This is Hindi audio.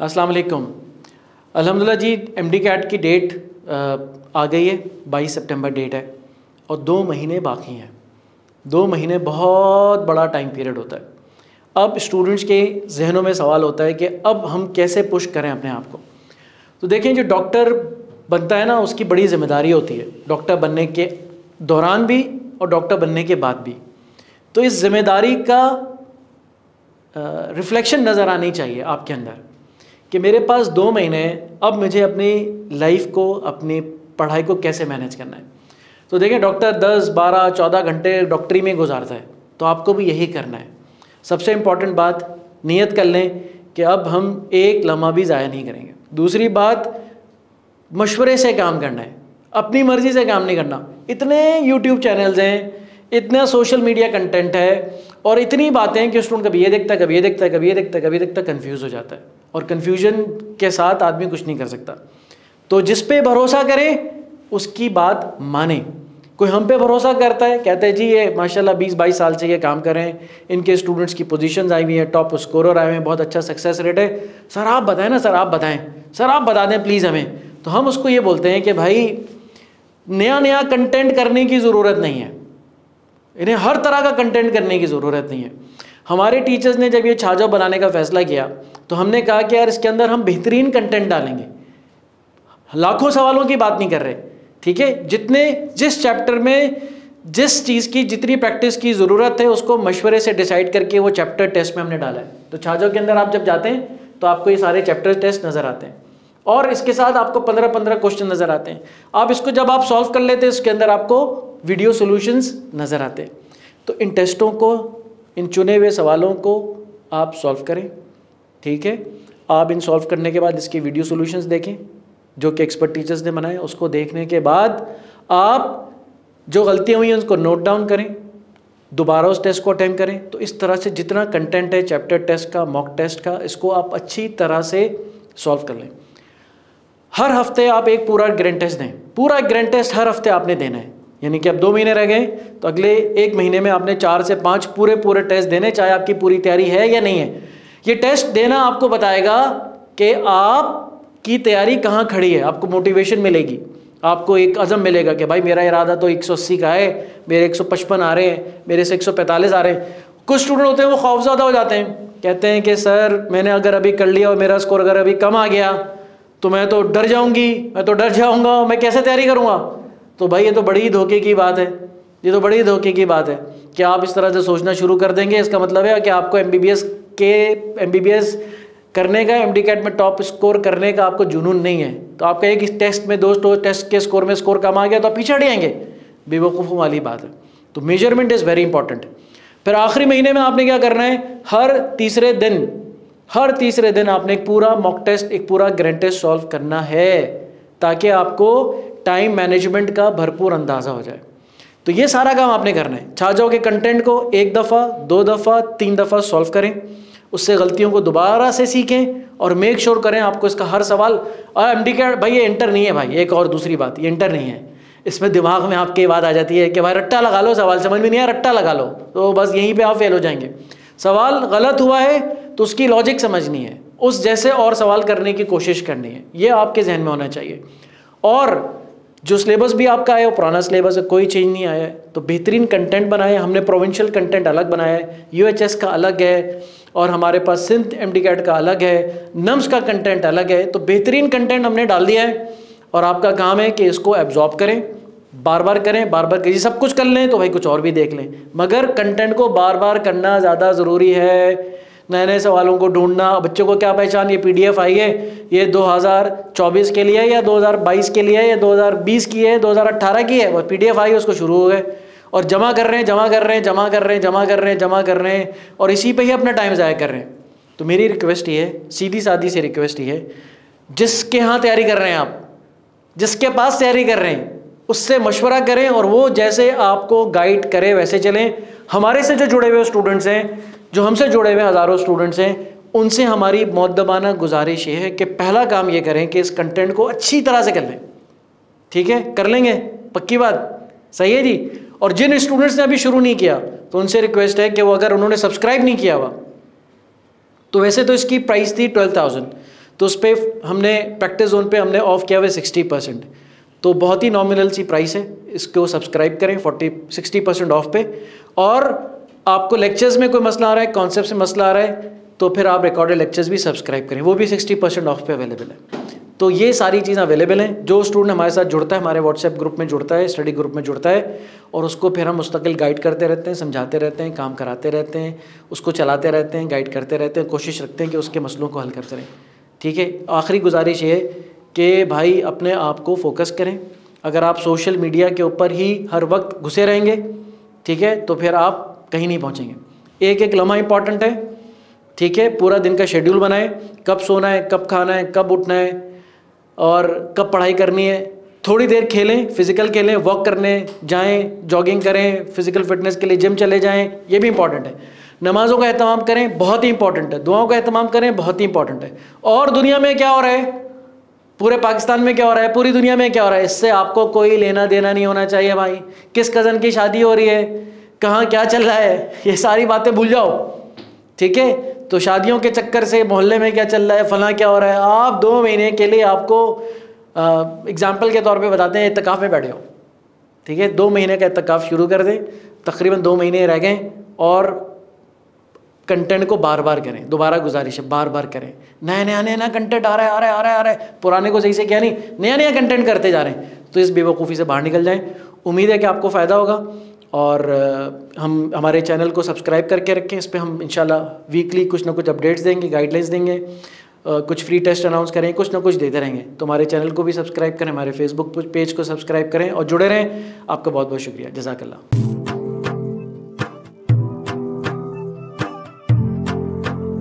अस्सलाम वालेकुम। अल्हम्दुलिल्लाह जी एम डी कैट की डेट आ गई है, बाईस सितंबर डेट है, और दो महीने बाकी हैं। दो महीने बहुत बड़ा टाइम पीरियड होता है। अब स्टूडेंट्स के जहनों में सवाल होता है कि अब हम कैसे पुश करें अपने आप को? तो देखें, जो डॉक्टर बनता है ना, उसकी बड़ी ज़िम्मेदारी होती है डॉक्टर बनने के दौरान भी और डॉक्टर बनने के बाद भी। तो इस ज़िम्मेदारी का रिफ्लेक्शन नज़र आनी चाहिए आपके अंदर। कि मेरे पास दो महीने हैं, अब मुझे अपनी लाइफ को, अपनी पढ़ाई को कैसे मैनेज करना है? तो देखें डॉक्टर दस, बारह, चौदह घंटे डॉक्टरी में गुजारता है तो आपको भी यही करना है। सबसे इंपॉर्टेंट बात, नियत कर लें कि अब हम एक लम्हा भी ज़ाया नहीं करेंगे। दूसरी बात, मशवरे से काम करना है, अपनी मर्ज़ी से काम नहीं करना। इतने यूट्यूब चैनल्स हैं, इतना सोशल मीडिया कंटेंट है, और इतनी बातें कि स्टूडेंट कभी ये देखता है, कभी ये देखता है, कभी ये देखता है, कभी देखता कन्फ्यूज़ हो जाता है। और कन्फ्यूज़न के साथ आदमी कुछ नहीं कर सकता। तो जिस पे भरोसा करें, उसकी बात माने। कोई हम पे भरोसा करता है, कहते हैं, जी, ये माशाल्लाह 20-22 साल से ये काम कर रहे हैं। इनके स्टूडेंट्स की पोजीशंस आई हुई हैं टॉप स्कोरर आए हुए हैं, बहुत अच्छा सक्सेस रेट है। सर, आप बताएँ ना, सर, आप बताएँ। सर, आप बता दें प्लीज़ हमें। तो हम उसको ये बोलते हैं कि, भाई नया नया कंटेंट करने की ज़रूरत नहीं है। इन्हें हर तरह का कंटेंट करने की ज़रूरत नहीं है। हमारे टीचर्स ने जब ये छाजो बनाने का फ़ैसला किया तो हमने कहा कि यार इसके अंदर हम बेहतरीन कंटेंट डालेंगे। लाखों सवालों की बात नहीं कर रहे, ठीक है? जितने, जिस चैप्टर में जिस चीज़ की जितनी प्रैक्टिस की ज़रूरत है, उसको मशवरे से डिसाइड करके वो चैप्टर टेस्ट में हमने डाला है। तो छाजो के अंदर आप जब जाते हैं तो आपको ये सारे चैप्टर टेस्ट नज़र आते हैं। और इसके साथ आपको पंद्रह पंद्रह क्वेश्चन नज़र आते हैं। आप इसको जब आप सॉल्व कर लेते हैं, इसके अंदर आपको वीडियो सोल्यूशंस नज़र आते हैं। तो इन टेस्टों को इन चुने हुए सवालों को आप सॉल्व करें, ठीक है? आप इन सॉल्व करने के बाद इसके वीडियो सोल्यूशंस देखें, जो कि एक्सपर्ट टीचर्स ने बनाए, उसको देखने के बाद आप जो गलतियाँ हुई हैं, उसको नोट डाउन करें, दोबारा उस टेस्ट को अटैम्प करें। तो इस तरह से जितना कंटेंट है चैप्टर टेस्ट का मॉक टेस्ट का, इसको आप अच्छी तरह से सॉल्व कर लें। हर हफ़्ते आप एक पूरा ग्रैंड टेस्ट दें। पूरा ग्रैंड टेस्ट हर हफ़्ते आपने देना है। यानी कि अब दो महीने रह गए तो अगले एक महीने में आपने चार से पाँच पूरे पूरे टेस्ट देने, चाहे आपकी पूरी तैयारी है या नहीं है। ये टेस्ट देना आपको बताएगा कि आप की तैयारी कहाँ खड़ी है, आपको मोटिवेशन मिलेगी। आपको एक अज़म मिलेगा कि भाई मेरा इरादा तो 180 का है, मेरे 155 आ रहे हैं, मेरे से 145 आ रहे हैं। कुछ स्टूडेंट होते हैं, वो खौफजदा हो जाते हैं। कहते हैं कि, सर, मैंने अगर अभी कर लिया और मेरा स्कोर अगर अभी कम आ गया तो मैं तो डर जाऊँगी, मैं तो डर जाऊँगा, मैं कैसे तैयारी करूँगा? तो भाई, ये तो बड़ी ही धोखे की बात है। ये तो बड़ी ही धोखे की बात है। कि आप इस तरह से सोचना शुरू कर देंगे? इसका मतलब है कि आपको एमबीबीएस के एमबीबीएस करने का एम कैट में टॉप स्कोर करने का आपको जुनून नहीं है। तो आपका एक टेस्ट में दो टेस्ट के स्कोर में स्कोर कम आ गया तो आप पीछे हटेंगे बेवकूफ़ों वाली बात है। तो मेज़रमेंट इज़ वेरी इंपॉर्टेंट फिर आखिरी महीने में आपने क्या करना है? हर तीसरे दिन, हर तीसरे दिन आपने एक पूरा मॉक टेस्ट एक पूरा ग्रैंड टेस्ट सॉल्व करना है, ताकि आपको टाइम मैनेजमेंट का भरपूर अंदाज़ा हो जाए। तो ये सारा काम आपने करना है। छाजाओं के कंटेंट को एक दफ़ा, दो दफ़ा, तीन दफ़ा सॉल्व करें। उससे गलतियों को दोबारा से सीखें और मेक श्योर sure करें आपको इसका हर सवाल एम डी भाई ये इंटर नहीं है भाई, एक और दूसरी बात, ये इंटर नहीं है। इसमें दिमाग में आपके बात आ जाती है कि, भाई रट्टा लगा लो सवाल, समझ में नहीं आया, रट्टा लगा लो। तो बस यहीं पे आप फेल हो जाएँगे। सवाल गलत हुआ है तो उसकी लॉजिक समझनी है। उस जैसे और सवाल करने की कोशिश करनी है। ये आपके जहन में होना चाहिए। और जो सिलेबस भी आपका है, वो पुराना सिलेबस है, कोई चेंज नहीं आया है। तो बेहतरीन कंटेंट बनाए हमने प्रोविंशियल कंटेंट अलग बनाया है यूएचएस का अलग है, और हमारे पास सिंथ एम डी का अलग है नम्स का कंटेंट अलग है तो बेहतरीन कंटेंट हमने डाल दिया है, और आपका काम है कि इसको एब्जॉर्ब करें बार बार करें बार बार करिए सब कुछ कर लें तो भाई कुछ और भी देख लें। मगर कंटेंट को बार बार करना ज़्यादा ज़रूरी है नए नए सवालों को ढूंढना, बच्चों को क्या पहचान, ये पीडीएफ आई है? ये 2024 के लिए है, या 2022 के लिए है, या 2020 की है 2018 की है? वो पीडीएफ आई, उसको शुरू हो गए। और जमा कर रहे हैं, जमा कर रहे हैं, जमा कर रहे हैं, जमा कर रहे हैं, जमा कर रहे हैं, और इसी पर ही अपना टाइम ज़ाया कर रहे हैं। तो मेरी रिक्वेस्ट ये है, सीधी सादी से रिक्वेस्ट ये है, जिसके यहाँ तैयारी कर रहे हैं आप, जिसके पास तैयारी कर रहे हैं, उससे मशवरा करें और वो जैसे आपको गाइड करे, वैसे चलें। हमारे से जो जुड़े हुए स्टूडेंट्स हैं जो हमसे जुड़े हुए हज़ारों स्टूडेंट्स हैं, उनसे हमारी मौदबाना गुजारिश ये है कि पहला काम ये करें कि इस कंटेंट को अच्छी तरह से कर लें। ठीक है? कर लेंगे। पक्की बात। सही है जी? और जिन स्टूडेंट्स ने अभी शुरू नहीं किया तो उनसे रिक्वेस्ट है कि वो अगर उन्होंने सब्सक्राइब नहीं किया हुआ तो वैसे तो इसकी प्राइस थी ट्वेल्व थाउज़ेंड तो उस पर हमने प्रैक्टिस जोन पे हमने ऑफ़ किया हुआ सिक्सटी परसेंट तो बहुत ही नॉमिनल सी प्राइस है। इसको सब्सक्राइब करें फोर्टी सिक्सटी परसेंट ऑफ़ पे। और आपको लेक्चर्स में कोई मसला आ रहा है कॉन्सेप्ट से मसला आ रहा है तो फिर आप रिकॉर्डेड लेक्चर्स भी सब्सक्राइब करें। वो भी सिक्सटी परसेंट ऑफ़ पे अवेलेबल है। तो ये सारी चीज़ें अवेलेबल हैं। जो स्टूडेंट हमारे साथ जुड़ता है, हमारे व्हाट्सएप ग्रुप में जुड़ता है स्टडी ग्रुप में जुड़ता है, और उसको फिर हम मुस्तकिल गाइड करते रहते हैं, समझाते रहते हैं, काम कराते रहते हैं, उसको चलाते रहते हैं गाइड करते रहते हैं, कोशिश रखते हैं कि उसके मसलों को हल करते रहें। ठीक है? आखिरी गुजारिश ये कि भाई अपने आप को फोकस करें। अगर आप सोशल मीडिया के ऊपर ही हर वक्त घुसे रहेंगे, ठीक है? तो फिर आप कहीं नहीं पहुँचेंगे। एक एक लम्हा इंपॉर्टेंट है, ठीक है, पूरा दिन का शेड्यूल बनाएँ, कब सोना है, कब खाना है, कब उठना है, और कब पढ़ाई करनी है। थोड़ी देर खेलें फ़िज़िकल खेलें वॉक करने, जाएँ जॉगिंग करें फ़िज़िकल फिटनेस के लिए जिम चले जाएँ, ये भी इंपॉर्टेंट है। नमाज़ों का अहतमाम करें, बहुत ही इंपॉर्टेंट है। दुआओं का अहतमाम करें, बहुत ही इंपॉर्टेंट है। और दुनिया में क्या हो रहा है? पूरे पाकिस्तान में क्या हो रहा है? पूरी दुनिया में क्या हो रहा है? इससे आपको कोई लेना देना नहीं होना चाहिए भाई। किस कज़न की शादी हो रही है? कहाँ क्या चल रहा है? ये सारी बातें भूल जाओ। ठीक है? तो शादियों के चक्कर से, मोहल्ले में क्या चल रहा है? फला क्या हो रहा है? आप दो महीने के लिए आपको एग्ज़ाम्पल के तौर पे बताते हैं इतकाफ़ में बैठे हो। ठीक है? दो महीने का इतकाफ़ शुरू कर दें। तकरीबन दो महीने रह गए और कंटेंट को बार बार करें। दोबारा गुजारिश है बार बार करें। नया नया नया नया कंटेंट आ रहा है, आ रहा है, आ रहा है, आ रहा है। पुराने को सही से क्या नहीं नया नया कंटेंट करते जा रहे हैं। तो इस बेवकूफ़ी से बाहर निकल जाएँ। उम्मीद है कि आपको फ़ायदा होगा। और हम, हमारे चैनल को सब्सक्राइब करके रखें। इस पर हम इंशाल्लाह वीकली कुछ ना कुछ अपडेट्स देंगे गाइडलाइंस देंगे कुछ फ्री टेस्ट अनाउंस करें, कुछ ना कुछ देते रहेंगे। तो हमारे चैनल को भी सब्सक्राइब करें, हमारे फेसबुक पेज को सब्सक्राइब करें और जुड़े रहें। आपका बहुत बहुत शुक्रिया। जजाकल्ला